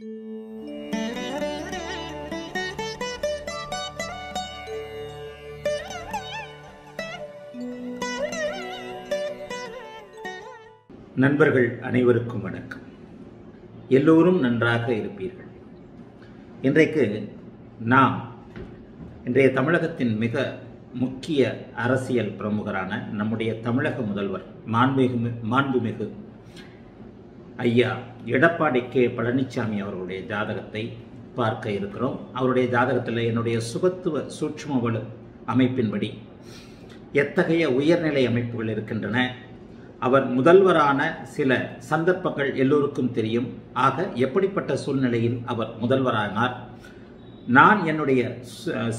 நண்பர்கள் அனைவருக்கும் வணக்கம். எல்லோரும் நன்றாக இருப்பீர்கள். இன்றைக்கு நாம் இன்றைய தமிழகத்தின் மிக முக்கிய அரசியல் பிரமுகரான நம்முடைய தமிழக முதல்வர் மாண்புமிகு மாண்புமிகு ஐயா எடப்பாடி கே பழனிசாமி அவர்களுடைய ஜாதகத்தை பார்க்க இருக்கிறோம். அவருடைய ஜாதகத்தில் என்னுடைய சுபத்துவ சூட்சுமவலு அமைப்பின்படி எத்தகைய உயர்நிலை அமைப்புகள் இருக்கின்றன? அவர் முதல்வரான சில சந்தர்ப்பங்கள் எல்லோருக்கும் தெரியும். ஆக எப்படிப்பட்ட சூழ்நிலையில் அவர் முதல்வரானார்? நான் என்னுடைய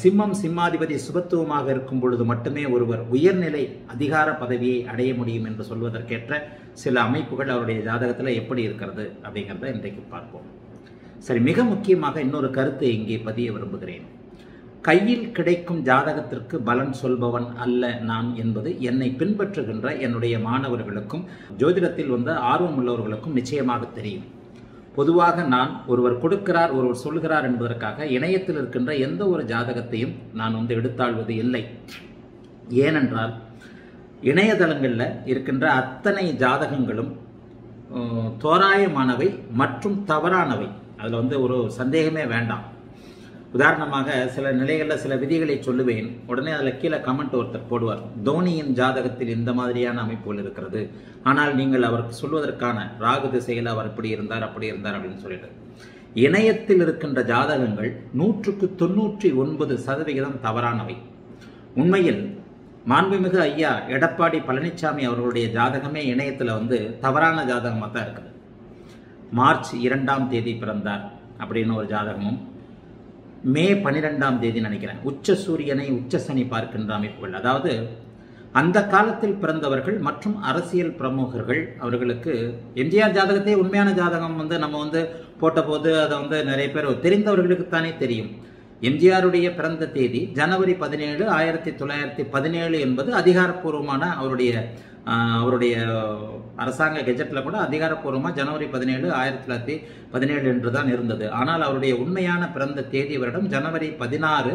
சிம்மம் சிம்மாதிபதி சுபத்துவமாக இருக்கும் பொழுது மட்டுமே ஒருவர் உயர்நிலை அதிகார பதவியை அடைய முடியும் என்று சொல்வதற்கேற்ற சில அமைப்புகள் அவருடைய ஜாதகத்தில் எப்படி இருக்கிறது அப்படிங்கிறத இன்றைக்கு பார்ப்போம். சரி மிக முக்கியமாக இன்னொரு கருத்தை இங்கே பதிய விரும்புகிறேன். கையில் கிடைக்கும் ஜாதகத்திற்கு பலன் சொல்பவன் அல்ல நான் என்பது என்னை பின்பற்றுகின்ற என்னுடைய மாணவர்களுக்கும் ஜோதிடத்தில் வந்த ஆர்வம் உள்ளவர்களுக்கும் நிச்சயமாக தெரியும். பொதுவாக நான் ஒருவர் கொடுக்கிறார் ஒருவர் சொல்கிறார் என்பதற்காக இணையத்தில் இருக்கின்ற எந்த ஒரு ஜாதகத்தையும் நான் வந்து எடுத்தாள்வது இல்லை. ஏனென்றால் இணையதளங்களில் இருக்கின்ற அத்தனை ஜாதகங்களும் தோராயமானவை மற்றும் தவறானவை. அதில் வந்து ஒரு சந்தேகமே வேண்டாம். உதாரணமாக சில நிலைகளில் சில விதிகளை சொல்லுவேன். உடனே அதில் கீழே கமெண்ட் ஒருத்தர் போடுவார். தோனியின் ஜாதகத்தில் இந்த மாதிரியான அமைப்புகள் இருக்கிறது. ஆனால் நீங்கள் அவருக்கு சொல்வதற்கான ராகு திசையில் அவர் இப்படி இருந்தார் அப்படி இருந்தார் அப்படின்னு சொல்லிட்டு. இணையத்தில் இருக்கின்ற ஜாதகங்கள் நூற்றுக்கு தொண்ணூற்றி ஒன்பது சதவிகிதம் தவறானவை. உண்மையில் மாண்புமிகு ஐயா எடப்பாடி பழனிசாமி அவர்களுடைய ஜாதகமே இணையத்தில் வந்து தவறான ஜாதகமாக தான் இருக்குது. மார்ச் இரண்டாம் தேதி பிறந்தார் அப்படின்னு ஒரு ஜாதகமும் மே பன்னிரெண்டாம் தேதி நினைக்கிறேன். உச்ச சூரியனை உச்ச சனி பார்க்கின்ற அமைப்புகள் அதாவது அந்த காலத்தில் பிறந்தவர்கள் மற்றும் அரசியல் பிரமுகர்கள் அவர்களுக்கு எம்ஜிஆர் ஜாதகத்தை உண்மையான ஜாதகம் வந்து நம்ம வந்து போட்டபோது அதை வந்து நிறைய பேர் தெரிந்தவர்களுக்கு தானே தெரியும். எம்ஜிஆருடைய பிறந்த தேதி ஜனவரி பதினேழு ஆயிரத்தி தொள்ளாயிரத்தி பதினேழு என்பது அதிகாரப்பூர்வமான அவருடைய அவருடைய அரசாங்க கெஜெட்டில் கூட அதிகாரப்பூர்வமாக ஜனவரி பதினேழு ஆயிரத்தி தொள்ளாயிரத்தி பதினேழு என்று தான் இருந்தது. ஆனால் அவருடைய உண்மையான பிறந்த தேதி வருடம் ஜனவரி பதினாறு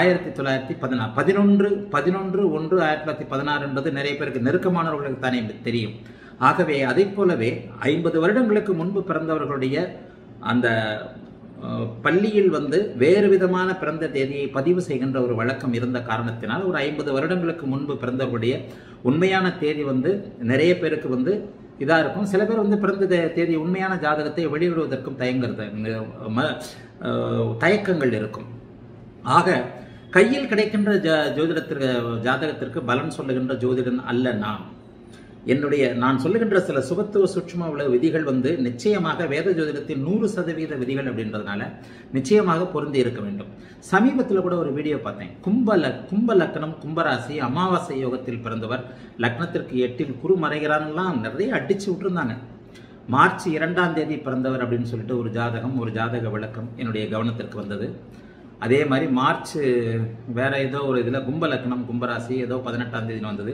ஆயிரத்தி தொள்ளாயிரத்தி பதினாறு பதினொன்று பதினொன்று ஒன்று ஆயிரத்தி தொள்ளாயிரத்தி பதினாறு என்பது நிறைய பேருக்கு நெருக்கமானவர்களுக்கு தானே தெரியும். ஆகவே அதை போலவே ஐம்பது வருடங்களுக்கு முன்பு பிறந்தவர்களுடைய அந்த பள்ளியில் வந்து வேறு விதமான பிறந்த தேதியை பதிவு செய்கின்ற ஒரு வழக்கம் இருந்த காரணத்தினால் ஒரு ஐம்பது வருடங்களுக்கு முன்பு பிறந்தவர்களுடைய உண்மையான தேதி வந்து நிறைய பேருக்கு வந்து இதாக இருக்கும். சில பேர் வந்து பிறந்த தே- தேதி உண்மையான ஜாதகத்தை வெளியிடுவதற்கும் தயங்குறது தயக்கங்கள் இருக்கும். ஆக கையில் கிடைக்கின்ற ஜ ஜோதிடத்திற்கு ஜாதகத்திற்கு பலன் சொல்லுகின்ற ஜோதிடன் அல்ல நான் என்னுடைய நான் சொல்லுகின்ற சில சுகத்துவ சுற்றுமா உள்ள விதிகள் வந்து நிச்சயமாக வேத ஜோதிடத்தின் நூறு சதவீத விதிகள் அப்படின்றதுனால நிச்சயமாக பொருந்தி இருக்க வேண்டும். சமீபத்தில் கூட ஒரு வீடியோ பார்த்தேன். கும்ப ல கும்ப லக்னம் கும்பராசி அமாவாசை யோகத்தில் பிறந்தவர் லக்னத்திற்கு எட்டில் குரு மறைகிறான்லாம் நிறைய அடிச்சு விட்டுருந்தாங்க. மார்ச் இரண்டாம் தேதி பிறந்தவர் அப்படின்னு சொல்லிட்டு ஒரு ஜாதகம் ஒரு ஜாதக விளக்கம் என்னுடைய கவனத்திற்கு வந்தது. அதே மாதிரி மார்ச் வேற ஏதோ ஒரு இதில் கும்ப லக்னம் கும்பராசி ஏதோ பதினெட்டாம் தேதி வந்தது.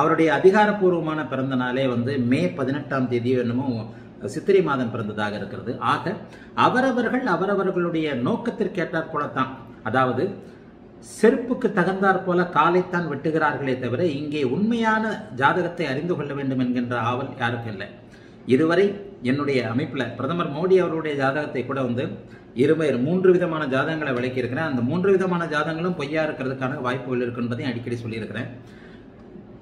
அவருடைய அதிகாரப்பூர்வமான பிறந்த நாளே வந்து மே பதினெட்டாம் தேதி என்னமோ சித்திரை மாதம் பிறந்ததாக இருக்கிறது. ஆக அவரவர்கள் அவரவர்களுடைய நோக்கத்திற்கேற்றாற் போலத்தான். அதாவது செருப்புக்கு தகுந்தாற் போல காலைத்தான் வெட்டுகிறார்களே தவிர இங்கே உண்மையான ஜாதகத்தை அறிந்து கொள்ள வேண்டும் என்கின்ற ஆவல் யாருக்கும் இல்லை. இதுவரை என்னுடைய அமைப்பில் பிரதமர் மோடி அவருடைய ஜாதகத்தை கூட வந்து இருபயர் மூன்று விதமான ஜாதகங்களை விளக்கியிருக்கிறேன். அந்த மூன்று விதமான ஜாதகங்களும் பொய்யா இருக்கிறதுக்கான வாய்ப்புகள் இருக்குன்றதையும் அடிக்கடி சொல்லியிருக்கிறேன்.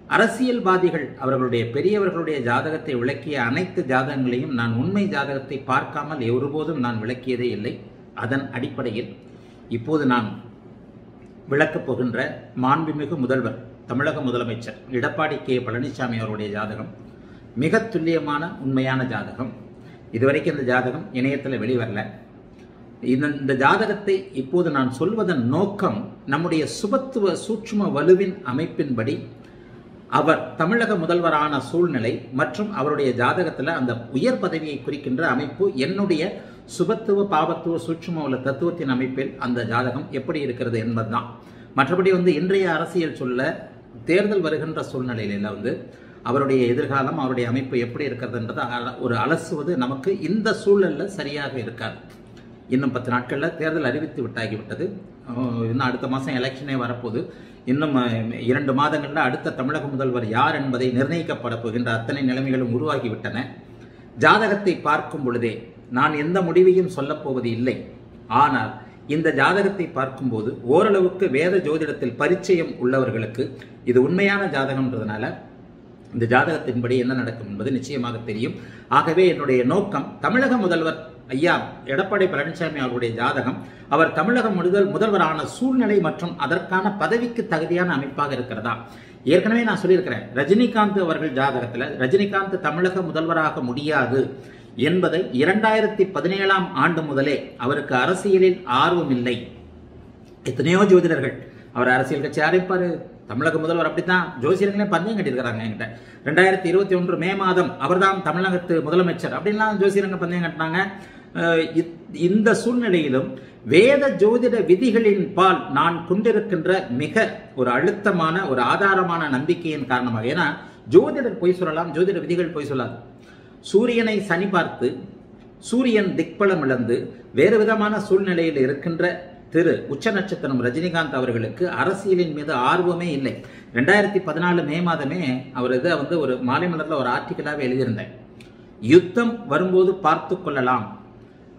அரசியல்வாதிகள் அவர்களுடைய பெரியவர்களுடைய ஜாதகத்தை விளக்கிய அனைத்து ஜாதகங்களையும் நான் உண்மை ஜாதகத்தை பார்க்காமல் ஒருபோதும் நான் விளக்கியதே இல்லை. அதன் அடிப்படையில் இப்போது நான் விளக்கப் போகின்ற மாண்புமிகு முதல்வர் தமிழக முதலமைச்சர் எடப்பாடி கே. பழனிசாமி அவருடைய ஜாதகம். மிக துல்லியமான உண்மையான ஜாதகம். இதுவரைக்கும் இந்த ஜாதகம் இணையத்தில் வெளிவரல. இந்த இந்த ஜாதகத்தை இப்போது நான் சொல்வதன் நோக்கம் நம்முடைய சுபத்துவ சூட்சும வலுவின் அமைப்பின்படி அவர் தமிழக முதல்வரான சூழ்நிலை மற்றும் அவருடைய ஜாதகத்தில் அந்த உயர் பதவியை குறிக்கின்ற அமைப்பு என்னுடைய சுபத்துவ பாவத்துவ சூட்சும உள்ள தத்துவத்தின் அமைப்பில் அந்த ஜாதகம் எப்படி இருக்கிறது என்பதுதான். மற்றபடி வந்து இன்றைய அரசியல் சொல்ல தேர்தல் வருகின்ற சூழ்நிலையில வந்து அவருடைய எதிர்காலம் அவருடைய அமைப்பு எப்படி இருக்கிறதுன்றதை அல- ஒரு அலசுவது நமக்கு இந்த சூழலில் சரியாக இருக்காது. இன்னும் பத்து நாட்களில் தேர்தல் அறிவித்து விட்டாகிவிட்டது. இன்னும் அடுத்த மாதம் எலெக்ஷனே வரப்போகுது. இன்னும் இரண்டு மாதங்களில் அடுத்த தமிழக முதல்வர் யார் என்பதை நிர்ணயிக்கப்பட போகின்ற அத்தனை நிலைமைகளும் உருவாகிவிட்டன. ஜாதகத்தை பார்க்கும் பொழுதே நான் எந்த முடிவையும் சொல்லப் போவது இல்லை. ஆனால் இந்த ஜாதகத்தை பார்க்கும்போது ஓரளவுக்கு வேத ஜோதிடத்தில் பரிச்சயம் உள்ளவர்களுக்கு இது உண்மையான ஜாதகம்ன்றதுனால இந்த ஜாதகத்தின்படி என்ன நடக்கும் என்பது நிச்சயமாக தெரியும். ஆகவே என்னுடைய நோக்கம் தமிழக முதல்வர் ஐயா எடப்பாடி பழனிசாமி அவருடைய ஜாதகம் அவர் தமிழக முதல் முதல்வரான சூழ்நிலை மற்றும் அதற்கான பதவிக்கு தகுதியான அமைப்பாக இருக்கிறதா? ஏற்கனவே நான் சொல்லியிருக்கிறேன் ரஜினிகாந்த் அவர்கள் ஜாதகத்தில் ரஜினிகாந்த் தமிழக முதல்வராக முடியாது என்பதை இரண்டாயிரத்தி பதினேழாம் ஆண்டு முதலே அவருக்கு அரசியலில் ஆர்வம் இல்லை. எத்தனையோ ஜோதிடர்கள் அவர் அரசியல் கட்சி ஆரம்பிப்பாரு தமிழக முதல்வர் அப்படித்தான் ஜோசியர்களே பந்தயம் கட்டியிருக்கிறாங்க என்கிட்ட. ரெண்டாயிரத்தி இருபத்தி ஒன்று மே மாதம் அவர்தான் தமிழகத்து முதலமைச்சர் அப்படின்லாம் ஜோசியரங்க பந்தயம் கட்டினாங்க. இத்- இந்த சூழ்நிலையிலும் வேத ஜோதிட விதிகளின் பால் நான் கொண்டிருக்கின்ற மிக ஒரு அழுத்தமான ஒரு ஆதாரமான நம்பிக்கையின் காரணமாக. ஏன்னா ஜோதிடர் பொய் சொல்லலாம் ஜோதிட விதிகள் பொய் சொல்லாது. சூரியனை சனி பார்த்து சூரியன் திக்பலம் இழந்து வேறு விதமான சூழ்நிலையில் இருக்கின்ற திரு உச்ச நட்சத்திரம் ரஜினிகாந்த் அவர்களுக்கு அரசியலின் மீது ஆர்வமே இல்லை. ரெண்டாயிரத்தி பதினாலு மே மாதமே அவர் இதை வந்து ஒரு மாலை மலர்ல ஒரு ஆர்டிக்கலாக எழுதியிருந்தேன் யுத்தம் வரும்போது பார்த்து கொள்ளலாம்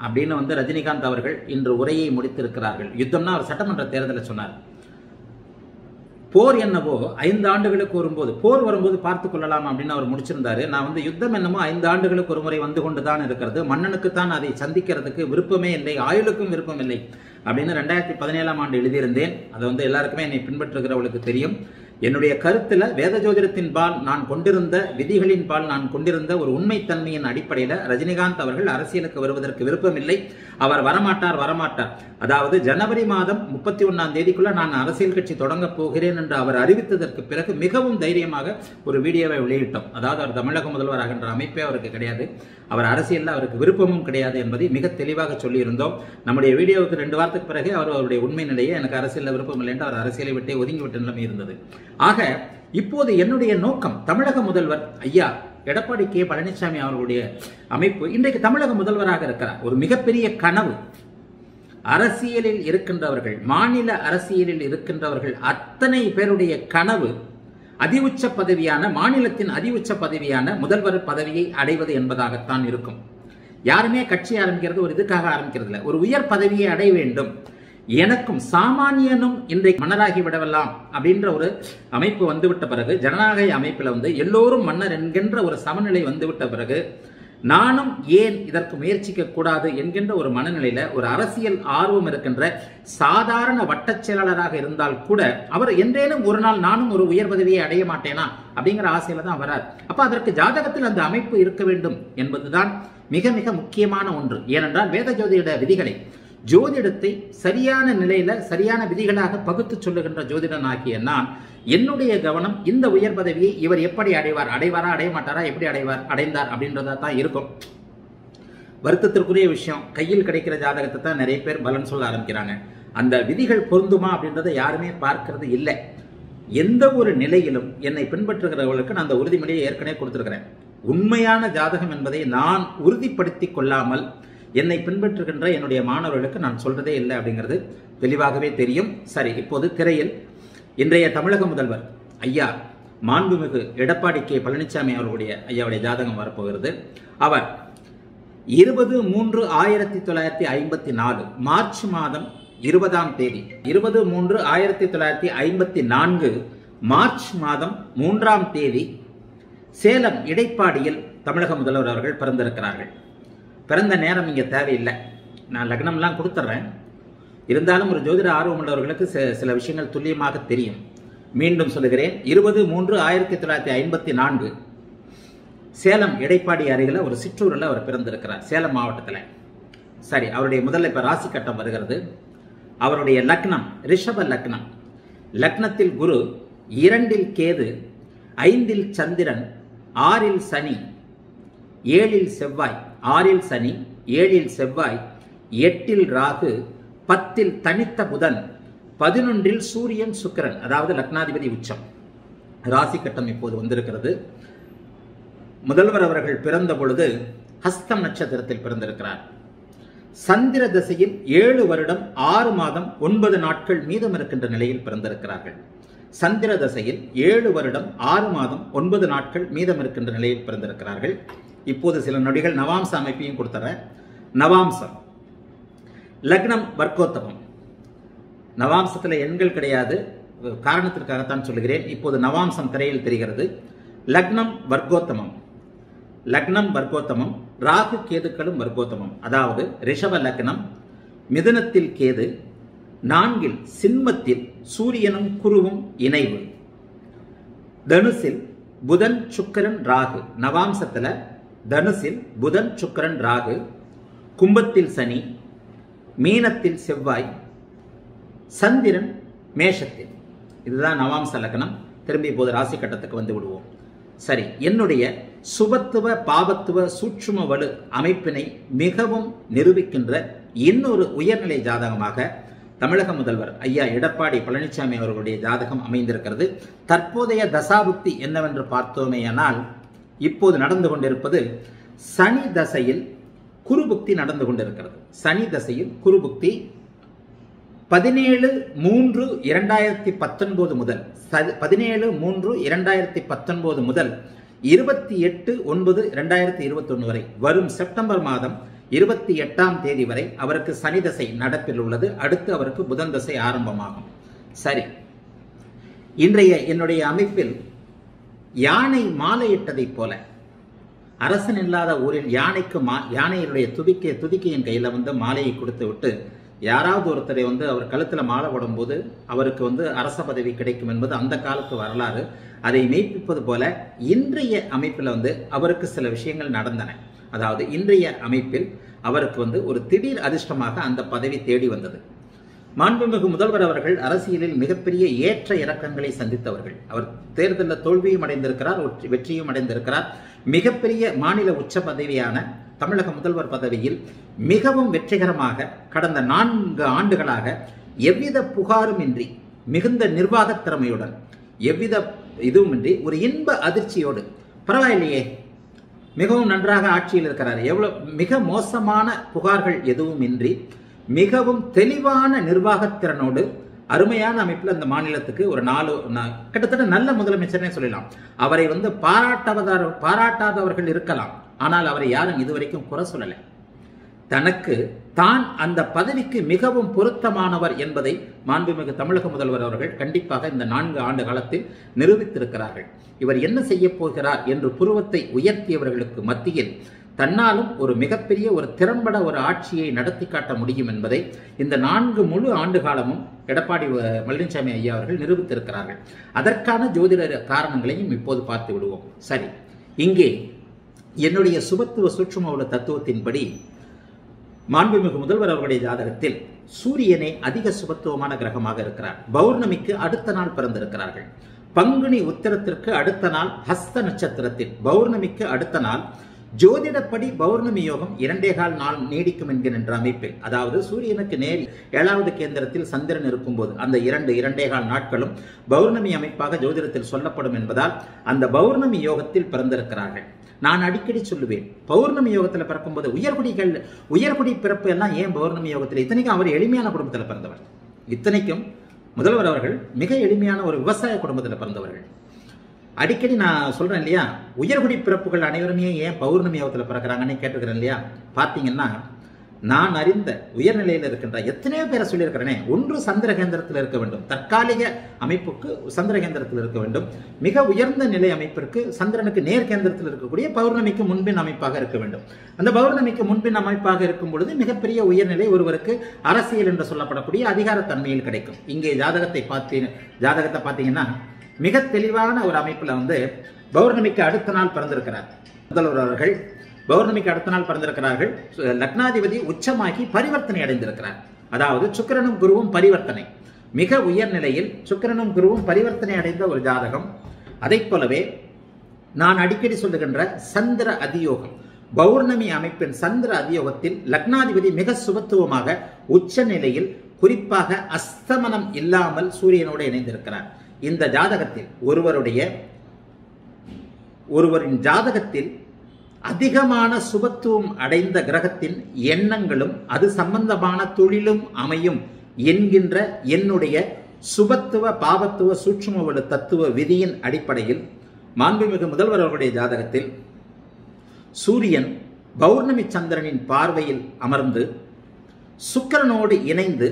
அப்படின்னு வந்து ரஜினிகாந்த் அவர்கள் இன்று உரையை முடித்திருக்கிறார்கள். யுத்தம்னா அவர் சட்டமன்ற தேர்தலில் சொன்னார். போர் என்னவோ ஐந்து ஆண்டுகளுக்கு வரும்போது போர் வரும்போது பார்த்து கொள்ளலாம் அப்படின்னு அவர் முடிச்சிருந்தாரு. நான் வந்து யுத்தம் என்னமோ ஐந்து ஆண்டுகளுக்கு ஒரு முறை வந்து கொண்டு தான் இருக்கிறது. மன்னனுக்கு தான் அதை சந்திக்கிறதுக்கு விருப்பமே இல்லை ஆயுளுக்கும் விருப்பம் இல்லை. அப்படின்னு ரெண்டாயிரத்தி பதினேழாம் ஆண்டு எழுதியிருந்தேன். அதை வந்து எல்லாருக்குமே என்னை பின்பற்றுகிறவளுக்கு தெரியும். என்னுடைய கருத்துல வேத ஜோதிடத்தின் பால் நான் கொண்டிருந்த விதிகளின் பால் நான் கொண்டிருந்த ஒரு உண்மைத்தன்மையின் அடிப்படையில் ரஜினிகாந்த் அவர்கள் அரசியலுக்கு வருவதற்கு விருப்பமில்லை. அவர் வரமாட்டார் வரமாட்டார். அதாவது ஜனவரி மாதம் முப்பத்தி ஒன்னாம் தேதிக்குள்ள நான் அரசியல் கட்சி தொடங்கப் போகிறேன் என்று அவர் அறிவித்ததற்கு பிறகு மிகவும் தைரியமாக ஒரு வீடியோவை வெளியிட்டோம். அதாவது அவர் தமிழக முதல்வர் ஆகின்ற அமைப்பே அவருக்கு கிடையாது. அவர் அரசியலில் அவருக்கு விருப்பமும் கிடையாது என்பதை மிக தெளிவாக சொல்லியிருந்தோம். நம்முடைய வீடியோவுக்கு ரெண்டு வாரத்துக்கு பிறகு அவர் அவருடைய உண்மை நிலையை எனக்கு அரசியலில் விருப்பம் இல்லை என்று அவர் அரசியலை விட்டே ஒதுங்கிவிட்ட நிலைமை இருந்தது. ஆக இப்போது என்னுடைய நோக்கம் தமிழக முதல்வர் ஐயா எடப்பாடி கே பழனிசாமி அவர்களுடைய அமைப்பு இன்றைக்கு தமிழக முதல்வராக இருக்கிறார். ஒரு மிகப்பெரிய கனவு. அரசியலில் இருக்கின்றவர்கள் மாநில அரசியலில் இருக்கின்றவர்கள் அத்தனை பேருடைய கனவு அதிஉச்ச பதவியான மாநிலத்தின் அதிவுச்ச பதவியான முதல்வர் பதவியை அடைவது என்பதாகத்தான் இருக்கும். யாருமே கட்சி ஆரம்பிக்கிறது ஒரு இதுக்காக ஆரம்பிக்கிறது இல்லை ஒரு உயர் பதவியை அடைய வேண்டும். எனக்கும் சாமானியனும் இன்றைக்கு மன்னராகி விடவெல்லாம் அப்படின்ற ஒரு அமைப்பு வந்துவிட்ட பிறகு ஜனநாயக அமைப்பில் வந்து எல்லோரும் மன்னர் என்கின்ற ஒரு சமநிலை வந்துவிட்ட பிறகு நானும் ஏன் இதற்கு முயற்சிக்க கூடாது என்கின்ற ஒரு மனநிலையில ஒரு அரசியல் ஆர்வம் இருக்கின்ற சாதாரண வட்டச் செயலாளராக இருந்தால் கூட அவர் என்றேனும் ஒரு நாள் நானும் ஒரு உயர் பதவியை அடைய மாட்டேனா அப்படிங்கிற ஆசையில தான் வரார். அப்ப அதற்கு ஜாதகத்தில் அந்த அமைப்பு இருக்க வேண்டும் என்பதுதான் மிக மிக முக்கியமான ஒன்று. ஏனென்றால் வேத ஜோதிட விதிகளை ஜோதிடத்தை சரியான நிலையில சரியான விதிகளாக பகுத்து சொல்லுகின்ற ஜோதிடன் ஆகிய நான் என்னுடைய கவனம் இந்த உயர் பதவியை இவர் எப்படி அடைவார்? அடைவாரா அடைய மாட்டாரா எப்படி அடைவார்? அடைந்தார் அப்படின்றதா தான் இருக்கும். வருத்தத்திற்குரிய விஷயம் கையில் கிடைக்கிற ஜாதகத்தை தான் நிறைய பேர் பலன் சொல்ல ஆரம்பிக்கிறாங்க. அந்த விதிகள் பொருந்துமா அப்படின்றத யாருமே பார்க்கறது இல்லை. எந்த ஒரு நிலையிலும் என்னை பின்பற்றுகிறவர்களுக்கு நான் அந்த உறுதிமொழியை ஏற்கனவே கொடுத்துருக்கிறேன். உண்மையான ஜாதகம் என்பதை நான் உறுதிப்படுத்தி கொள்ளாமல் என்னை பின்பற்றுகின்ற என்னுடைய மாணவர்களுக்கு நான் சொல்றதே இல்லை அப்படிங்கிறது தெளிவாகவே தெரியும். சரி இப்போது திரையில் இன்றைய தமிழக முதல்வர் ஐயா மாண்புமிகு எடப்பாடி கே. பழனிசாமி அவர்களுடைய ஐயாவுடைய ஜாதகம் வரப்போகிறது. அவர் இருபது மூன்று ஆயிரத்தி தொள்ளாயிரத்தி ஐம்பத்தி நாலு மார்ச் மாதம் இருபதாம் தேதி இருபது மூன்று ஆயிரத்தி தொள்ளாயிரத்தி ஐம்பத்தி நான்கு மார்ச் மாதம் மூன்றாம் தேதி சேலம் இடைப்பாடியில் தமிழக முதல்வர் அவர்கள் பிறந்திருக்கிறார்கள். பிறந்த நேரம் இங்கே தேவையில்லை. நான் லக்னம்லாம் கொடுத்துட்றேன் இருந்தாலும் ஒரு ஜோதிட ஆர்வம் உள்ளவர்களுக்கு சில விஷயங்கள் துல்லியமாக தெரியும். மீண்டும் சொல்லுகிறேன். இருபது மூன்று ஆயிரத்தி தொள்ளாயிரத்தி ஐம்பத்தி நான்கு. சேலம் இடைப்பாடி அருகில் ஒரு சிற்றூரில் அவர் பிறந்திருக்கிறார். சேலம் மாவட்டத்தில். சரி அவருடைய முதல்ல இப்போ ராசி கட்டம் வருகிறது. அவருடைய லக்னம் ரிஷப லக்னம். லக்னத்தில் குரு இரண்டில் கேது ஐந்தில் சந்திரன் ஆறில் சனி ஏழில் செவ்வாய். ஆறில் சனி ஏழில் செவ்வாய் எட்டில் ராகு பத்தில் தனித்த புதன் பதினொன்றில் சூரியன் சுக்கிரன் அதாவது லக்னாதிபதி உச்சம். ராசி கட்டம் இப்போது வந்திருக்கிறது. முதல்வர் அவர்கள் பிறந்த பொழுது ஹஸ்தம் நட்சத்திரத்தில் பிறந்திருக்கிறார். சந்திர தசையில் ஏழு வருடம் ஆறு மாதம் ஒன்பது நாட்கள் மீதம் இருக்கின்ற நிலையில் பிறந்திருக்கிறார்கள். சந்திர தசையில் ஏழு வருடம் ஆறு மாதம் ஒன்பது நாட்கள் மீதம் இருக்கின்ற நிலையில் பிறந்திருக்கிறார்கள். இப்போது சில நொடிகள் நவாம்ச அமைப்பையும் கொடுத்துறேன் நவாம்சம். லக்னம் வர்க்கோத்தமம். நவாம்சத்தில் எண்கள் கிடையாது. காரணத்திற்காகத்தான் சொல்லுகிறேன். இப்போது நவாம்சம் திரையில் தெரிகிறது. லக்னம் வர்க்கோத்தமம். லக்னம் வர்க்கோத்தமம் ராகு கேதுக்களும் வர்க்கோத்தமம். அதாவது ரிஷப லக்னம் மிதுனத்தில் கேது நான்கில் சின்மத்தில் சூரியனும் குருவும் இணைவு. தனுசில் புதன் சுக்கரன் ராகு. நவாம்சத்தில் தனுசில் புதன் சுக்கரன் ராகு. கும்பத்தில் சனி மீனத்தில் செவ்வாய் சந்திரன் மேஷத்தில். இதுதான் நவாம்ச லக்னம். திரும்பி இப்போது ராசி கட்டத்துக்கு வந்து விடுவோம். சரி என்னுடைய சுபத்துவ பாவத்துவ சூட்சும வலு அமைப்பினை மிகவும் நிரூபிக்கின்ற இன்னொரு உயர்நிலை ஜாதகமாக தமிழக முதல்வர் ஐயா எடப்பாடி பழனிசாமி அவர்களுடைய ஜாதகம் அமைந்திருக்கிறது. தற்போதைய தசாபுக்தி என்னவென்று பார்த்தோமேயானால் இப்போது நடந்து கொண்டிருப்பது சனி தசையில் குருபுக்தி நடந்து கொண்டிருக்கிறது. சனி தசையில் குருபுக்தி பதினேழு மூன்று இரண்டாயிரத்தி பத்தொன்பது முதல் பதினேழு மூன்று இரண்டாயிரத்தி பத்தொன்பது முதல் இருபத்தி எட்டு ஒன்பது இரண்டாயிரத்தி இருபத்தொன்னு வரை வரும் செப்டம்பர் மாதம் இருபத்தி எட்டாம் தேதி வரை அவருக்கு சனி தசை நடப்பில் உள்ளது. அடுத்து அவருக்கு புதன் தசை ஆரம்பமாகும். சரி. இன்றைய என்னுடைய அமைப்பில் யானை மாலையிட்டதைப் போல அரசன் இல்லாத ஊரில் யானைக்கு மா யானையினுடைய துதிக்கை துதிக்கையின் கையில் வந்து மாலையை கொடுத்து விட்டு யாராவது ஒருத்தரை வந்து அவர் கழுத்தில் மாலை போடும்போது அவருக்கு வந்து அரச பதவி கிடைக்கும் என்பது அந்த காலத்து வரலாறு. அதை மெய்ப்பிப்பது போல இன்றைய அமைப்பில் வந்து அவருக்கு சில விஷயங்கள் நடந்தன. அதாவது இன்றைய அமைப்பில் அவருக்கு வந்து ஒரு திடீர் அதிர்ஷ்டமாக அந்த பதவி தேடி வந்தது. மாண்புமிகு முதல்வர் அவர்கள் அரசியலில் மிகப்பெரிய ஏற்ற இறக்கங்களை சந்தித்தவர்கள். அவர் தேர்தலில் தோல்வியும் அடைந்திருக்கிறார் வெற்றியும் அடைந்திருக்கிறார். மிகப்பெரிய மாநில உச்ச பதவியான தமிழக முதல்வர் பதவியில் மிகவும் வெற்றிகரமாக கடந்த நான்கு ஆண்டுகளாக எவ்வித புகாரும் இன்றி மிகுந்த நிர்வாக திறமையுடன் எவ்வித இதுவுமின்றி ஒரு இன்ப அதிர்ச்சியோடு பரவாயில்லையே மிகவும் நன்றாக ஆட்சியில் இருக்கிறார். எவ்வளோ மிக மோசமான புகார்கள் எதுவும் இன்றி மிகவும் தெளிவான நிர்வாகத்திறனோடு அருமையான அமைப்பில் அந்த மாநிலத்துக்கு ஒரு நாலு கிட்டத்தட்ட நல்ல முதலமைச்சர்னே சொல்லலாம். அவரை வந்து பாராட்டாத பாராட்டாதவர்கள் இருக்கலாம். ஆனால் அவரை யாரும் இதுவரைக்கும் குறை சொல்லலை. தனக்கு தான் அந்த பதவிக்கு மிகவும் பொருத்தமானவர் என்பதை மாண்புமிகு தமிழக முதல்வர் அவர்கள் கண்டிப்பாக இந்த நான்கு ஆண்டு காலத்தில் நிரூபித்திருக்கிறார்கள். இவர் என்ன செய்ய போகிறார் என்று புருவத்தை உயர்த்தியவர்களுக்கு மத்தியில் தன்னாலும் ஒரு மிகப்பெரிய ஒரு திறம்பட ஒரு ஆட்சியை நடத்தி காட்ட முடியும் என்பதை இந்த நான்கு முழு ஆண்டு காலமும் எடப்பாடி பழனிசாமி ஐயா அவர்கள் நிரூபித்திருக்கிறார்கள். அதற்கான ஜோதிட காரணங்களையும் இப்போது பார்த்து விடுவோம். சரி. இங்கே என்னுடைய சுபத்துவ சூட்சும உள்ள தத்துவத்தின்படி மாண்புமிகு முதல்வர் அவர்களுடைய ஜாதகத்தில் சூரியனே அதிக சுபத்துவமான கிரகமாக இருக்கிறார். பௌர்ணமிக்கு அடுத்த நாள் பிறந்திருக்கிறார்கள். பங்குனி உத்திரத்திற்கு அடுத்த நாள் ஹஸ்த நட்சத்திரத்தில் பௌர்ணமிக்கு அடுத்த நாள் ஜோதிடப்படி பௌர்ணமி யோகம் இரண்டே கால் நாள் நீடிக்கும் என்கின்ற அமைப்பில் அதாவது சூரியனுக்கு நேர் ஏழாவது கேந்திரத்தில் சந்திரன் இருக்கும்போது அந்த இரண்டு இரண்டே கால் நாட்களும் பௌர்ணமி அமைப்பாக ஜோதிடத்தில் சொல்லப்படும் என்பதால் அந்த பௌர்ணமி யோகத்தில் பிறந்திருக்கிறார்கள். நான் அடிக்கடி சொல்லுவேன் பௌர்ணமி யோகத்தில் பிறக்கும்போது உயர்குடிகள் உயர்குடி பிறப்பு எல்லாம் ஏன் பௌர்ணமி யோகத்தில்? இத்தனைக்கும் அவர் எளிமையான குடும்பத்தில் பிறந்தவர். இத்தனைக்கும் முதல்வர் அவர்கள் மிக எளிமையான ஒரு விவசாய குடும்பத்தில் பிறந்தவர்கள். அடிக்கடி நான் சொல்றேன் இல்லையா? உயர்குடி பிறப்புகள் அனைவருமே ஏன் பௌர்ணமி யோகத்தில் பிறக்கிறாங்கன்னு கேட்டிருக்கிறேன் இல்லையா? பார்த்தீங்கன்னா நான் அறிந்த உயர்நிலையில் இருக்கின்ற எத்தனையோ பேரை சொல்லியிருக்கிறேனே. ஒன்று சந்திர கேந்திரத்தில் இருக்க வேண்டும். தற்காலிக அமைப்புக்கு சந்திர கேந்திரத்தில் இருக்க வேண்டும். மிக உயர்ந்த நிலை அமைப்பிற்கு சந்திரனுக்கு நேர் கேந்திரத்தில் இருக்கக்கூடிய பௌர்ணமிக்கு முன்பின் அமைப்பாக இருக்க வேண்டும். அந்த பௌர்ணமிக்கு முன்பின் அமைப்பாக இருக்கும் பொழுது மிகப்பெரிய உயர்நிலை ஒருவருக்கு அரசியல் என்று சொல்லப்படக்கூடிய அதிகாரத்தன்மையில் கிடைக்கும். இங்கே ஜாதகத்தை பார்த்து ஜாதகத்தை பார்த்தீங்கன்னா மிக தெளிவான ஒரு அமைப்பில் வந்து பௌர்ணமிக்கு அடுத்த நாள் பிறந்திருக்கிறார். முதல்வர் அவர்கள் பௌர்ணமிக்கு அடுத்த நாள் பிறந்திருக்கிறார்கள். லக்னாதிபதி உச்சமாகி பரிவர்த்தனை அடைந்திருக்கிறார். அதாவது சுக்கிரனும் குருவும் பரிவர்த்தனை. மிக உயர் நிலையில் சுக்கிரனும் குருவும் பரிவர்த்தனை அடைந்த ஒரு ஜாதகம். அதை போலவே நான் அடிக்கடி சொல்லுகின்ற சந்திர அதியோகம். பௌர்ணமி அமைப்பின் சந்திர அதியோகத்தில் லக்னாதிபதி மிக சுபத்துவமாக உச்ச நிலையில் குறிப்பாக அஸ்தமனம் இல்லாமல் சூரியனோடு இணைந்திருக்கிறார். இந்த ஜாதகத்தில் ஒருவருடைய ஒருவரின் ஜாதகத்தில் அதிகமான சுபத்துவம் அடைந்த கிரகத்தின் எண்ணங்களும் அது சம்பந்தமான தொழிலும் அமையும் என்கின்ற என்னுடைய சுபத்துவ பாவத்துவ சூட்சுமவள தத்துவ விதியின் அடிப்படையில் மாண்புமிகு முதல்வர் அவர்களுடைய ஜாதகத்தில் சூரியன் பௌர்ணமி சந்திரனின் பார்வையில் அமர்ந்து சுக்கிரனோடு இணைந்து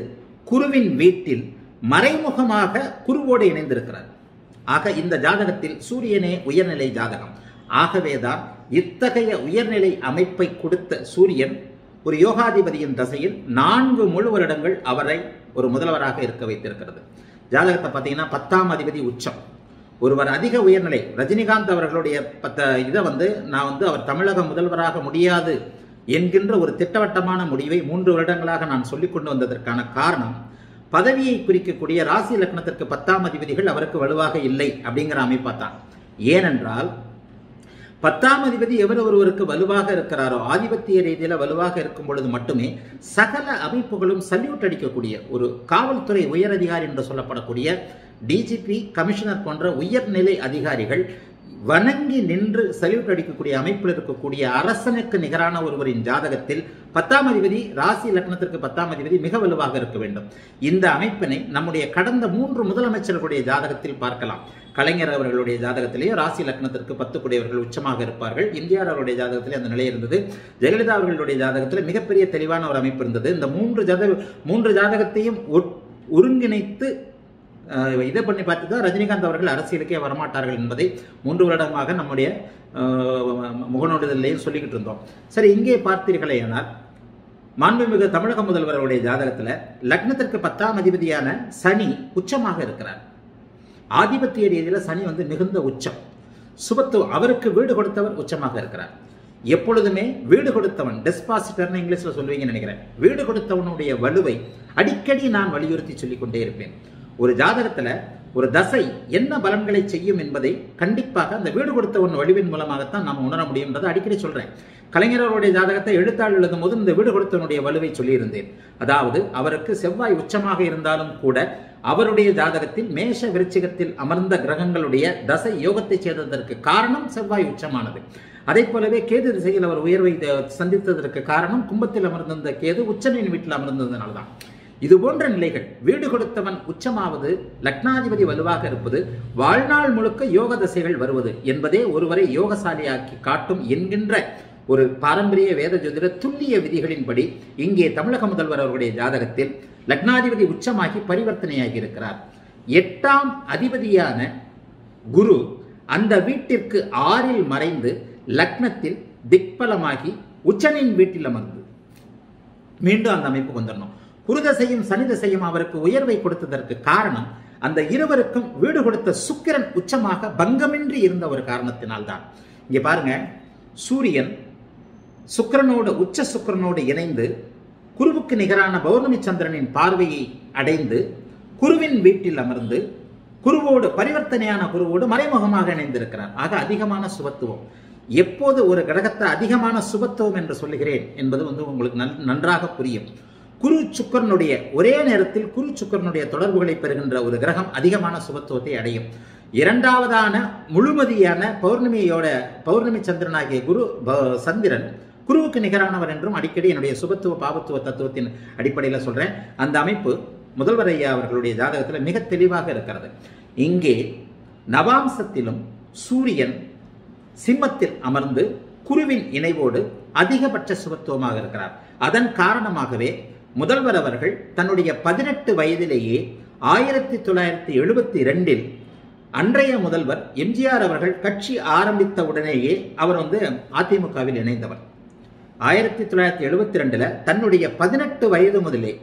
குருவின் வீட்டில் மறைமுகமாக குருவோடு இணைந்திருக்கிறார். ஆக இந்த ஜாதகத்தில் சூரியனே உயர்நிலை ஜாதகம். ஆகவேதான் இத்தகைய உயர்நிலை அமைப்பை கொடுத்த சூரியன் ஒரு யோகாதிபதியின் தசையில் நான்கு முழு வருடங்கள் அவரை ஒரு முதல்வராக இருக்க வைத்திருக்கிறது. ஜாதகத்தை பார்த்தீங்கன்னா பத்தாம் அதிபதி உச்சம். ஒருவர் அதிக உயர்நிலை ரஜினிகாந்த் அவர்களுடைய பத்த இதை வந்து நான் வந்து அவர் தமிழக முதல்வராக முடியாது என்கின்ற ஒரு திட்டவட்டமான முடிவை மூன்று வருடங்களாக நான் சொல்லிக் கொண்டு வந்ததற்கான காரணம் பதவியை குறிக்கக்கூடிய ராசி லக்னத்திற்கு பத்தாம் அதிபதிகள் அவருக்கு வலுவாக இல்லை அப்படிங்கிற அமைப்பா தான். ஏனென்றால் பத்தாம் அதிபதி எவர் ஒருவருக்கு வலுவாக இருக்கிறாரோ ஆதிபத்திய ரீதியில வலுவாக இருக்கும் பொழுது மட்டுமே சகல அமைப்புகளும் சல்யூட் அடிக்கக்கூடிய ஒரு காவல்துறை உயரதிகாரி என்று சொல்லப்படக்கூடிய டிஜிபி கமிஷனர் போன்ற உயர்நிலை அதிகாரிகள் வணங்கி நின்று சல்யூட் அடிக்கக்கூடிய அமைப்பில் இருக்கக்கூடிய அரசனுக்கு நிகரான ஒருவரின் ஜாதகத்தில் பத்தாம் அதிபதி ராசி லக்னத்திற்கு பத்தாம் அதிபதி மிக வலுவாக இருக்க வேண்டும். இந்த அமைப்பினை நம்முடைய கடந்த மூன்று முதலமைச்சர்களுடைய ஜாதகத்தில் பார்க்கலாம். கலைஞர் அவர்களுடைய ஜாதகத்திலேயே ராசி லக்னத்திற்கு பத்து கூடியவர்கள் உச்சமாக இருப்பார்கள். இந்தியார் அவருடைய ஜாதகத்திலே அந்த நிலை இருந்தது. ஜெயலலிதா அவர்களுடைய ஜாதகத்தில் மிகப்பெரிய தெளிவான ஒரு அமைப்பு இருந்தது. இந்த மூன்று ஜாத மூன்று ஜாதகத்தையும் ஒட்- ஒருங்கிணைத்து இதை பண்ணி பார்த்து தான் ரஜினிகாந்த் அவர்கள் அரசியலுக்கே வரமாட்டார்கள் என்பதை மூன்று வருடமாக நம்முடைய அஹ், முகநூடுதலையும் சொல்லிக்கிட்டு இருந்தோம். சரி இங்கே பார்த்தீர்களே ஆனால் மாண்புமிகு தமிழக முதல்வருடைய ஜாதகத்தில் லக்னத்திற்கு பத்தாம் அதிபதியான சனி உச்சமாக இருக்கிறார். ஆதிபத்திய ரீதியில் சனி வந்து மிகுந்த உச்சம். சுபத்து அவருக்கு வீடு கொடுத்தவர் உச்சமாக இருக்கிறார். எப்பொழுதுமே வீடு கொடுத்தவன் டெஸ்பாசிட்டர்னு இங்கிலீஷில் சொல்லுவீங்கன்னு நினைக்கிறேன். வீடு கொடுத்தவனுடைய வலுவை அடிக்கடி நான் வலியுறுத்தி சொல்லிக்கொண்டே இருப்பேன். ஒரு ஜாதகத்துல ஒரு தசை என்ன பலன்களை செய்யும் என்பதை கண்டிப்பாக அந்த வீடு கொடுத்த ஒன்று வழிவின் மூலமாகத்தான் நாம் உணர முடியும்ன்றதை அடிக்கடி சொல்றேன். கலைஞரவருடைய ஜாதகத்தை எழுத்தாள் எழுதும் போது இந்த வீடு கொடுத்தவனுடைய வலுவை சொல்லியிருந்தேன். அதாவது அவருக்கு செவ்வாய் உச்சமாக இருந்தாலும் கூட அவருடைய ஜாதகத்தில் மேஷ விருச்சிகத்தில் அமர்ந்த கிரகங்களுடைய தசை யோகத்தை செய்ததற்கு காரணம் செவ்வாய் உச்சமானது. அதே போலவே கேது திசையில் அவர் உயர்வை சந்தித்ததற்கு காரணம் கும்பத்தில் அமர்ந்திருந்த கேது உச்சனின் வீட்டில் அமர்ந்ததுனால்தான் இது போன்ற நிலைகள். வீடு கொடுத்தவன் உச்சமாவது லக்னாதிபதி வலுவாக இருப்பது வாழ்நாள் முழுக்க யோக தசைகள் வருவது என்பதே ஒருவரை யோகசாலியாக்கி காட்டும் என்கின்ற ஒரு பாரம்பரிய வேத ஜோதிட துல்லிய விதிகளின்படி இங்கே தமிழக முதல்வர் அவருடைய ஜாதகத்தில் லக்னாதிபதி உச்சமாகி பரிவர்த்தனையாகி இருக்கிறார். எட்டாம் அதிபதியான குரு அந்த வீட்டிற்கு ஆறில் மறைந்து லக்னத்தில் திக்பலமாகி உச்சனின் வீட்டில் அமர்ந்து. மீண்டும் அந்த அமைப்புக்கு வந்துடணும். குருதசையும் சனிதசையும் அவருக்கு உயர்வை கொடுத்ததற்கு காரணம் அந்த இருவருக்கும் வீடு கொடுத்த சுக்கிரன் உச்சமாக பங்கமின்றி இருந்த ஒரு காரணத்தினால்தான். இங்க பாருங்க சூரியன் சுக்கிரனோடு உச்ச சுக்கிரனோடு இணைந்து குருவுக்கு நிகரான பௌர்ணமி சந்திரனின் பார்வையை அடைந்து குருவின் வீட்டில் அமர்ந்து குருவோடு பரிவர்த்தனையான குருவோடு மறைமுகமாக இணைந்திருக்கிறார். ஆக அதிகமான சுபத்துவம். எப்போது ஒரு கிரகத்தை அதிகமான சுபத்துவம் என்று சொல்லுகிறேன் என்பது வந்து உங்களுக்கு நன்- நன்றாக புரியும். குரு சுக்கரனுடைய ஒரே நேரத்தில் குரு சுக்கரனுடைய தொடர்புகளை பெறுகின்ற ஒரு கிரகம் அதிகமான சுபத்துவத்தை அடையும். இரண்டாவதான முழுமதியான பௌர்ணமியோட பௌர்ணமி சந்திரனாகிய குரு ப- சந்திரன் குருவுக்கு நிகரானவர் என்றும் அடிக்கடி என்னுடைய சுபத்துவ பாபத்துவ தத்துவத்தின் அடிப்படையில் சொல்றேன். அந்த அமைப்பு முதல்வர் ஐயா அவர்களுடைய ஜாதகத்தில் மிக தெளிவாக இருக்கிறது. இங்கே நவாம்சத்திலும் சூரியன் சிம்மத்தில் அமர்ந்து குருவின் இணைவோடு அதிகபட்ச சுபத்துவமாக இருக்கிறார். அதன் காரணமாகவே முதல்வர் அவர்கள் தன்னுடைய பதினெட்டு வயதிலேயே ஆயிரத்தி தொள்ளாயிரத்தி எழுபத்தி ரெண்டில் அன்றைய முதல்வர் எம்ஜிஆர் அவர்கள் கட்சி ஆரம்பித்த உடனேயே அவர் வந்து அதிமுகவில் இணைந்தவர். ஆயிரத்தி தொள்ளாயிரத்தி எழுபத்தி ரெண்டில் தன்னுடைய பதினெட்டு வயது முதலே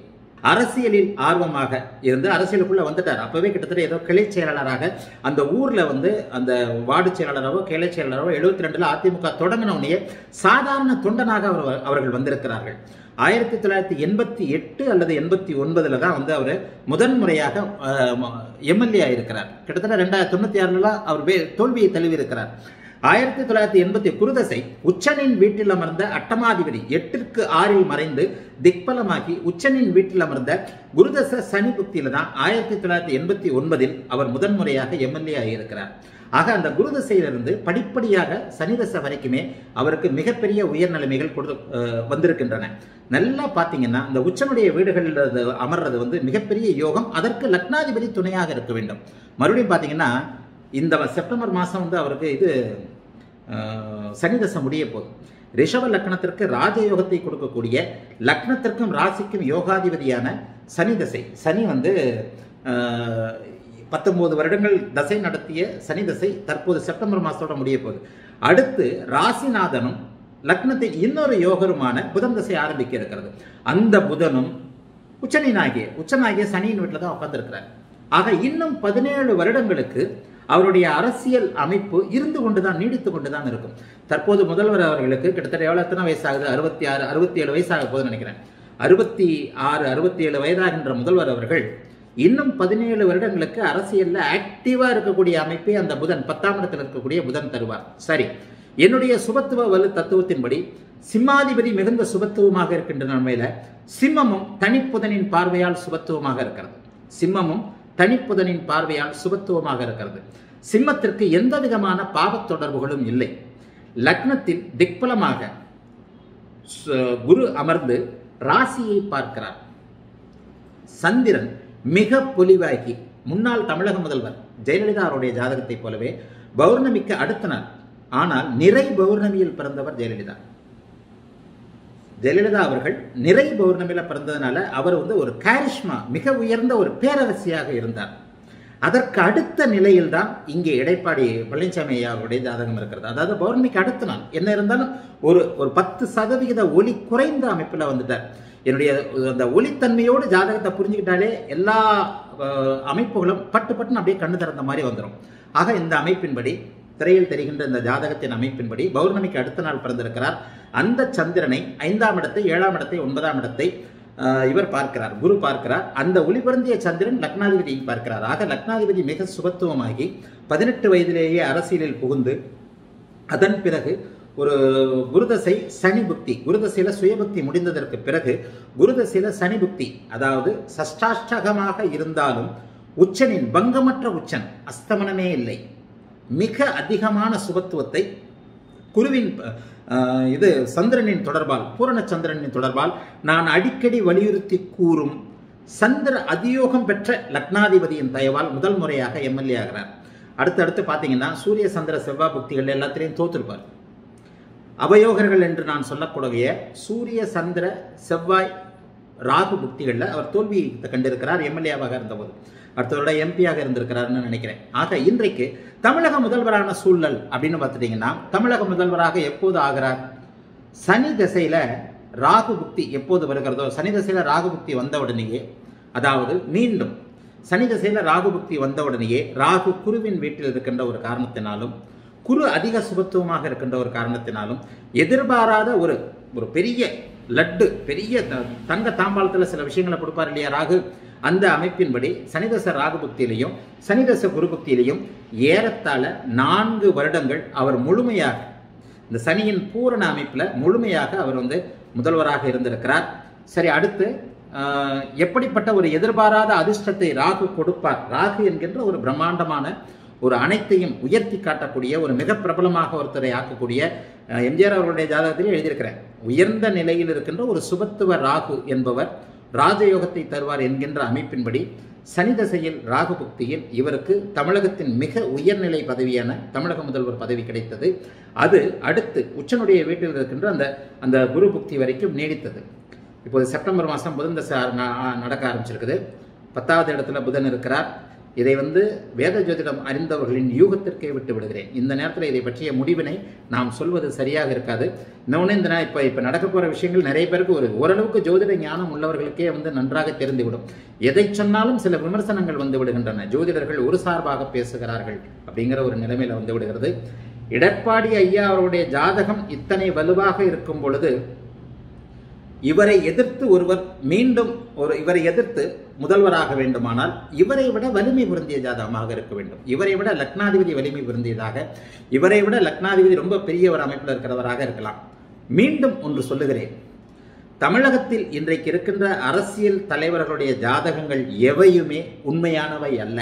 அரசியலில் ஆர்வமாக இருந்து அரசியலுக்குள்ள வந்துட்டார். அப்பவே கிட்டத்தட்ட ஏதோ கிளை செயலாளராக அந்த ஊர்ல வந்து அந்த வார்டு செயலாளரோ கிளை செயலாளரோ எழுபத்தி ரெண்டுல அதிமுக தொடங்கினவுடனே சாதாரண தொண்டனாக அவர் அவர்கள் வந்திருக்கிறார்கள். ஆயிரத்தி தொள்ளாயிரத்தி எண்பத்தி எட்டு அல்லது எண்பத்தி ஒன்பதுல தான் வந்து அவர் முதன்முறையாக எம்எல்ஏ ஆயிருக்கிறார். கிட்டத்தட்ட ரெண்டாயிரத்தி தொண்ணூத்தி ஆறுல அவர் தோல்வியை தழுவி இருக்கிறார் ஆயிரத்தி தொள்ளாயிரத்தி எண்பத்தி குருதசை உச்சனின் வீட்டில் அமர்ந்த அட்டமாதிபதி எட்டிற்கு ஆறில் மறைந்து திக்பலமாகி உச்சனின் வீட்டில் அமர்ந்த குருதச சனி புக்தியில தான் ஆயிரத்தி தொள்ளாயிரத்தி எண்பத்தி ஒன்பதில் அவர் முதன்முறையாக எம்எல்ஏ ஆகியிருக்கிறார் ஆக அந்த குருதசையிலிருந்து படிப்படியாக சனிதச வரைக்குமே அவருக்கு மிகப்பெரிய உயர் நிலைமைகள் கொடு வந்திருக்கின்றன. நல்லா பார்த்தீங்கன்னா இந்த உச்சனுடைய வீடுகளில் அமர்றது வந்து மிகப்பெரிய யோகம். அதற்கு லக்னாதிபதி துணையாக இருக்க வேண்டும். மறுபடியும் பார்த்தீங்கன்னா இந்த செப்டம்பர் மாதம் வந்து அவருக்கு இது சனிதசை முடிய போகுது. ரிஷப லக்னத்திற்கு ராஜயோகத்தை கொடுக்கக்கூடிய லக்னத்திற்கும் ராசிக்கும் யோகாதிபதியான சனி தசை சனி வந்து பத்தொன்பது வருடங்கள் தசை நடத்திய சனி தசை தற்போது செப்டம்பர் மாதத்தோட முடிய போகுது. அடுத்து ராசிநாதனும் லக்னத்தின் இன்னொரு யோகருமான புதன் தசை ஆரம்பிக்க இருக்கிறது. அந்த புதனும் உச்சனினாகிய உச்சனாகிய சனியின் வீட்டில் தான் உட்காந்துருக்கிறார் ஆக இன்னும் பதினேழு வருடங்களுக்கு அவருடைய அரசியல் அமைப்பு இருந்து கொண்டுதான் நீடித்து கொண்டுதான் இருக்கும். தற்போது முதல்வர் அவர்களுக்கு கிட்டத்தட்ட எவ்வளோ எத்தனை வயசாகுது? அறுபத்தி ஆறு அறுபத்தி ஏழு வயசாக போகுதுன்னு நினைக்கிறேன். அறுபத்தி ஆறு அறுபத்தி ஏழு வயதாகின்ற முதல்வர் அவர்கள் இன்னும் பதினேழு வருடங்களுக்கு அரசியலில் ஆக்டிவாக இருக்கக்கூடிய அமைப்பை அந்த புதன். பத்தாம் இடத்தில் இருக்கக்கூடிய புதன் தருவார். சரி. என்னுடைய சுபத்துவ வலு தத்துவத்தின்படி சிம்மாதிபதி மிகுந்த சுபத்துவமாக இருக்கின்ற நிலைமையில சிம்மமும் தனிப்புதனின் பார்வையால் சுபத்துவமாக இருக்கிறது. சிம்மமும் தனிப்புதனின் பார்வையால் சுபத்துவமாக இருக்கிறது. சிம்மத்திற்கு எந்த விதமான பாவத் தொடர்புகளும் இல்லை. லக்னத்தில் திக்பலமாக சு- குரு அமர்ந்து ராசியை பார்க்கிறார். சந்திரன் மிக பொலிவாகி முன்னாள் தமிழக முதல்வர் ஜெயலலிதா அவருடைய ஜாதகத்தைப் போலவே பௌர்ணமிக்கு அடுத்த நாள். ஆனால் நிறை பௌர்ணமியில் பிறந்தவர் ஜெயலலிதா. ஜெயலலிதா அவர்கள் நிறை பௌர்ணமியில் பிறந்ததுனால அவர் வந்து ஒரு காரிஷ்மா மிக உயர்ந்த ஒரு பேரரசியாக இருந்தார். அதற்கு அடுத்த நிலையில் தான் இங்கே எடைப்பாடி பழனிசாமி ஐயா அவருடைய ஜாதகம் இருக்கிறது. அதாவது பௌர்ணமிக்கு அடுத்த நாள். என்ன இருந்தாலும் ஒரு ஒரு பத்து சதவிகித ஒலி குறைந்த அமைப்பில் வந்துட்டார். என்னுடைய அந்த ஒளித்தன்மையோடு ஜாதகத்தை புரிஞ்சுக்கிட்டாலே எல்லா அமைப்புகளும் பட்டு பட்டுன்னு அப்படியே கண்ணு திறந்த மாதிரி வந்துடும் ஆக இந்த அமைப்பின்படி திரையில் தெரிகின்ற இந்த ஜாதகத்தின் அமைப்பின்படி பௌர்ணமிக்கு அடுத்த நாள் பிறந்திருக்கிறார். அந்த சந்திரனை ஐந்தாம் இடத்தை ஏழாம் இடத்தை ஒன்பதாம் இடத்தை இவர் பார்க்கிறார். குரு பார்க்கிறார். அந்த ஒளிபருந்திய சந்திரன் லக்னாதிபதியை பார்க்கிறார். ஆக லக்னாதிபதி மிக சுபத்துவமாகி பதினெட்டு வயதிலேயே அரசியலில் புகுந்து அதன் பிறகு ஒரு குருதசை சனி புக்தி குருதசையில சுயபக்தி முடிந்ததற்கு பிறகு குருதசையில சனி புக்தி அதாவது சஷ்டாஷ்டகமாக இருந்தாலும் உச்சனின் பங்கமற்ற உச்சன் அஸ்தமனமே இல்லை. மிக அதிகமான சுபத்துவத்தை குருவின் இது சந்திரனின் தொடர்பால் பூரண சந்திரனின் தொடர்பால் நான் அடிக்கடி வலியுறுத்தி கூறும் சந்திர அதியோகம் பெற்ற லக்னாதிபதியின் தயவால் முதல் முறையாக எம்எல்ஏ ஆகிறார். அடுத்தடுத்து பார்த்தீங்கன்னா சூரிய சந்திர செவ்வா புக்திகள் எல்லாத்திலையும் தோத்திருப்பார். அவயோகர்கள் என்று நான் சொல்லக்கூடிய சூரிய சந்திர செவ்வாய் ராகு புக்திகளில் அவர் தோல்வியை கண்டிருக்கிறார் எம்எல்ஏவாக இருந்தபோது. அடுத்ததோட எம்பியாக இருந்திருக்கிறாருன்னு நினைக்கிறேன். ஆக இன்றைக்கு தமிழக முதல்வரான சூழல் அப்படின்னு பார்த்துட்டீங்கன்னா தமிழக முதல்வராக எப்போது ஆகிறார்? சனி திசையில ராகு புக்தி எப்போது வருகிறதோ சனி திசையில ராகு புக்தி வந்த உடனேயே அதாவது மீண்டும் சனி திசையில ராகு புக்தி வந்த உடனேயே ராகு குருவின் வீட்டில் இருக்கின்ற ஒரு காரணத்தினாலும் குரு அதிக சுபத்துவமாக இருக்கின்ற ஒரு காரணத்தினாலும் எதிர்பாராத ஒரு ஒரு பெரிய லட்டு பெரிய த- தங்க தாம்பாளத்தில் சில விஷயங்களை கொடுப்பார் இல்லையா ராகு? அந்த அமைப்பின்படி சனிதச ராகுபக்தியிலையும் சனிதச குருபக்தியிலையும் ஏறத்தாழ நான்கு வருடங்கள் அவர் முழுமையாக இந்த சனியின் பூரண அமைப்பில் முழுமையாக அவர் வந்து முதல்வராக இருந்திருக்கிறார். சரி அடுத்து எப்படிப்பட்ட ஒரு எதிர்பாராத அதிர்ஷ்டத்தை ராகு கொடுப்பார்? ராகு என்கின்ற ஒரு பிரம்மாண்டமான ஒரு அனைத்தையும் உயர்த்தி காட்டக்கூடிய ஒரு மிக பிரபலமாக ஒருத்தரை ஆக்கக்கூடிய எம்ஜிஆர் அவர்களுடைய ஜாதகத்திலே எழுதியிருக்கிறார் உயர்ந்த நிலையில் இருக்கின்ற ஒரு சுபத்துவ ராகு என்பவர் ராஜயோகத்தை தருவார் என்கின்ற அமைப்பின்படி சனி தசையில் ராகு புக்தியில் இவருக்கு தமிழகத்தின் மிக உயர்நிலை பதவியான தமிழக முதல்வர் பதவி கிடைத்தது. அது அடுத்து உச்சனுடைய வீட்டில் இருக்கின்ற அந்த அந்த குரு புக்தி வரைக்கும் நீடித்தது. இப்போது செப்டம்பர் மாதம் புதன் தசை ந- நடக்க ஆரம்பிச்சிருக்குது. பத்தாவது இடத்துல புதன் இருக்கிறார். இதை வந்து வேத ஜோதிடம் அறிந்தவர்களின் யூகத்திற்கே விட்டு விடுகிறேன். இந்த நேரத்தில் இதை பற்றிய முடிவினை நாம் சொல்வது சரியாக இருக்காது. இன்னொன்று இந்த இப்போ இப்போ நடக்க போகிற விஷயங்கள் நிறைய பேருக்கு ஒரு ஓரளவுக்கு ஜோதிட ஞானம் உள்ளவர்களுக்கே வந்து நன்றாக தெரிந்துவிடும். எதை சொன்னாலும் சில விமர்சனங்கள் வந்து விடுகின்றன. ஜோதிடர்கள் ஒரு சார்பாக பேசுகிறார்கள் அப்படிங்கிற ஒரு நிலைமையில வந்து விடுகிறது. எடப்பாடி ஐயா அவருடைய ஜாதகம் இத்தனை வலுவாக இருக்கும் பொழுது இவரை எதிர்த்து ஒருவர் மீண்டும் ஒரு இவரை எதிர்த்து முதல்வராக வேண்டுமானால் இவரை விட வலிமை பொருந்திய ஜாதகமாக இருக்க வேண்டும். இவரை விட லக்னாதிபதி வலிமை பொருந்தியதாக இவரை விட லக்னாதிபதி ரொம்ப பெரிய ஒரு அமைப்பில் இருக்கிறவராக இருக்கலாம். மீண்டும் ஒன்று சொல்லுகிறேன். தமிழகத்தில் இன்றைக்கு இருக்கின்ற அரசியல் தலைவர்களுடைய ஜாதகங்கள் எவையுமே உண்மையானவை அல்ல.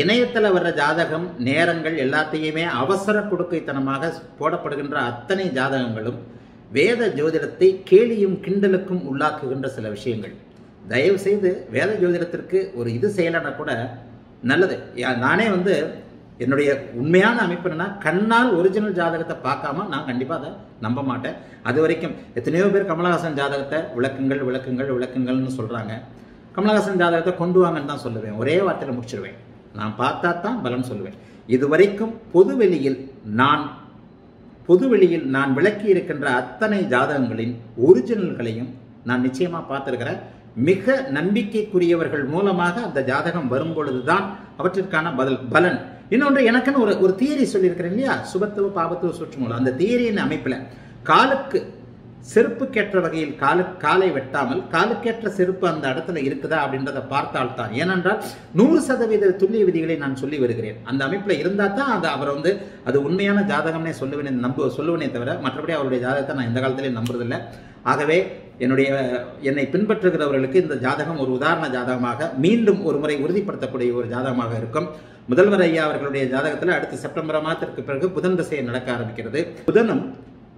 இணையத்தில் வர்ற ஜாதகம் நேரங்கள் எல்லாத்தையுமே அவசர கொடுக்கைத்தனமாக போடப்படுகின்ற அத்தனை ஜாதகங்களும் வேத ஜோதிடத்தை கேலியும் கிண்டலுக்கும் உள்ளாக்குகின்ற சில விஷயங்கள். தயவு செய்து வேத ஜோதிடத்திற்கு ஒரு இது செய்யலைன்னா கூட நல்லது. யா- நானே வந்து என்னுடைய உண்மையான அமைப்பு என்னன்னா கண்ணால் ஒரிஜினல் ஜாதகத்தை பார்க்காம நான் கண்டிப்பாக அதை நம்ப மாட்டேன். அது வரைக்கும் எத்தனையோ பேர் கமலஹாசன் ஜாதகத்தை விளக்குங்கள் விளக்குங்கள் விளக்குங்கள்னு சொல்கிறாங்க கமலஹாசன் ஜாதகத்தை கொண்டு வாங்கன்னு தான் சொல்லுவேன். ஒரே வார்த்தையில் முடிச்சிருவேன். நான் பார்த்தா தான் பலன் சொல்லுவேன். இதுவரைக்கும் பொதுவெளியில் நான் பொதுவெளியில் நான் விளக்கி இருக்கின்ற அத்தனை ஜாதகங்களின் ஒரிஜினல்களையும் நான் நிச்சயமாக பார்த்துருக்கிறேன். மிக நம்பிக்கைக்குரியவர்கள் மூலமாக அந்த ஜாதகம் வரும் பொழுதுதான் அவற்றிற்கான பதில் பலன். இன்னொன்று எனக்குன்னு ஒரு ஒரு தியரி சொல்லியிருக்கிறேன் இல்லையா? சுபத்துவ பாபத்துவ சுற்றுமூலம். அந்த தியரியின் அமைப்பில் காலுக்கு செருப்புக்கேற்ற வகையில் காலு காலை வெட்டாமல் காலுக்கேற்ற செருப்பு அந்த இடத்துல இருக்குதா அப்படின்றத பார்த்தால்தான் ஏனென்றால் நூறு சதவீத துல்லிய விதிகளை நான் சொல்லி வருகிறேன். அந்த அமைப்பில் இருந்தால் தான் அது அவர் வந்து அது உண்மையான ஜாதகம்னே சொல்லுவேன் நம்ப சொல்லுவேனே தவிர மற்றபடி அவருடைய ஜாதகத்தை நான் எந்த காலத்திலையும் நம்புறதில்லை. ஆகவே என்னுடைய என்னை பின்பற்றுகிறவர்களுக்கு இந்த ஜாதகம் ஒரு உதாரண ஜாதகமாக மீண்டும் ஒரு முறை உறுதிப்படுத்தக்கூடிய ஒரு ஜாதகமாக இருக்கும். முதல்வர் ஐயா அவர்களுடைய ஜாதகத்தில் அடுத்த செப்டம்பர் மாதத்திற்கு பிறகு புதன் திசையை நடக்க ஆரம்பிக்கிறது. புதனும்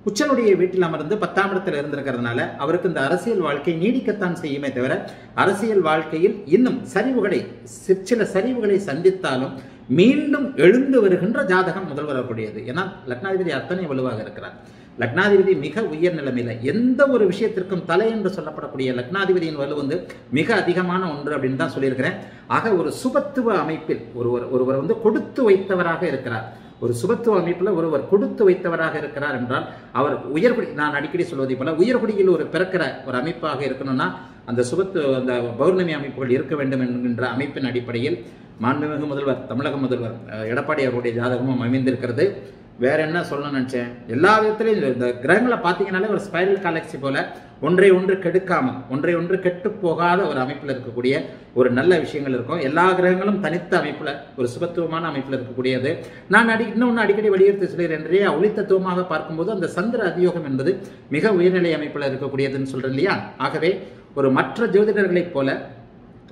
உச்சனுடைய வீட்டில் அமர்ந்து பத்தாம் இடத்துல இருந்திருக்கிறதுனால அவருக்கு இந்த அரசியல் வாழ்க்கை நீடிக்கத்தான் செய்யுமே தவிர அரசியல் வாழ்க்கையில் இன்னும் சரிவுகளை சிற்சில சரிவுகளை சந்தித்தாலும் மீண்டும் எழுந்து வருகின்ற ஜாதகம் முதல் வரக்கூடியது ஏன்னா லக்னாதிபதி அத்தனை வலுவாக இருக்கிறார். லக்னாதிபதி மிக உயர் நிலைமையில் எந்த ஒரு விஷயத்திற்கும் தலை என்று சொல்லப்படக்கூடிய லக்னாதிபதியின் வலு வந்து மிக அதிகமான ஒன்று அப்படின்னு தான் சொல்லியிருக்கிறேன். ஆக ஒரு சுபத்துவ அமைப்பில் ஒருவர் ஒருவர் வந்து கொடுத்து வைத்தவராக இருக்கிறார். ஒரு சுபத்துவ அமைப்பில் ஒருவர் கொடுத்து வைத்தவராக இருக்கிறார் என்றால் அவர் உயர்குடி நான் அடிக்கடி சொல்வதை போல உயர்குடியில் ஒரு பிறக்கிற ஒரு அமைப்பாக இருக்கணும்னா அந்த சுபத்து அந்த பௌர்ணமி அமைப்புகள் இருக்க வேண்டும் என்கின்ற அமைப்பின் அடிப்படையில் மாண்புமிகு முதல்வர் தமிழக முதல்வர் எடப்பாடி அவருடைய ஜாதகமும் அமைந்திருக்கிறது. வேற என்ன சொல்லணும்னு நினைச்சேன்? எல்லா விதத்திலையும் இந்த- கிரகங்களை பார்த்தீங்கன்னாலே ஒரு ஸ்பைரல் காலக்சி போல ஒன்றை ஒன்று கெடுக்காமல் ஒன்றை ஒன்று கெட்டு போகாத ஒரு அமைப்பில் இருக்கக்கூடிய ஒரு நல்ல விஷயங்கள் இருக்கும். எல்லா கிரகங்களும் தனித்த அமைப்பில் ஒரு சுபத்துவமான அமைப்பில் இருக்கக்கூடியது. நான் அடி இன்னொன்று அடிக்கடி வலியுறுத்தி சொல்கிறேன் என்றே ஒளித்தத்துவமாக பார்க்கும்போது அந்த சந்திர அதியோகம் என்பது மிக உயர்நிலை அமைப்பில் இருக்கக்கூடியதுன்னு சொல்கிறேன் இல்லையா? ஆகவே ஒரு மற்ற ஜோதிடர்களைப் போல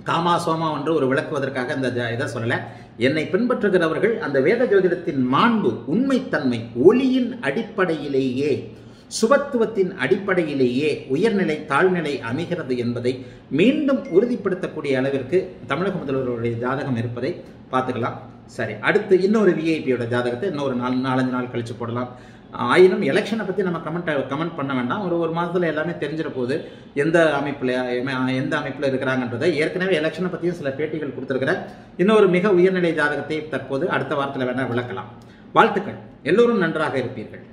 காமா சோமா என்று ஒரு விளக்குவதற்காக அந்த இதை சொல்லல. என்னை பின்பற்றுகிறவர்கள் அந்த வேத ஜோதிடத்தின் மாண்பு உண்மைத்தன்மை ஒளியின் அடிப்படையிலேயே சுபத்துவத்தின் அடிப்படையிலேயே உயர்நிலை தாழ்நிலை அமைகிறது என்பதை மீண்டும் உறுதிப்படுத்தக்கூடிய அளவிற்கு தமிழக முதல்வருடைய ஜாதகம் இருப்பதை பார்த்துக்கலாம். சரி அடுத்து இன்னொரு விஐபியோட ஜாதகத்தை இன்னொரு நாலு நாலஞ்சு நாள் கழிச்சு போடலாம். ஆயினும் எலெக்ஷனை பற்றி நம்ம கமெண்ட் கமெண்ட் பண்ண வேண்டாம். ஒரு ஒரு மாதத்தில் எல்லாமே தெரிஞ்சிட போகுது எந்த அமைப்பில் எந்த அமைப்பில் இருக்கிறாங்கன்றதை ஏற்கனவே எலெக்ஷனை பற்றியும் சில பேட்டிகள் கொடுத்துருக்கிறேன் இன்னொரு மிக உயர்நிலை ஜாதகத்தை தற்போது அடுத்த வாரத்தில் வேணால் விளக்கலாம். வாழ்த்துக்கள். எல்லோரும் நன்றாக இருப்பீர்கள்.